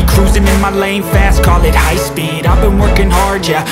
be cruising in my lane fast, call it high speed. I've been working hard, yeah,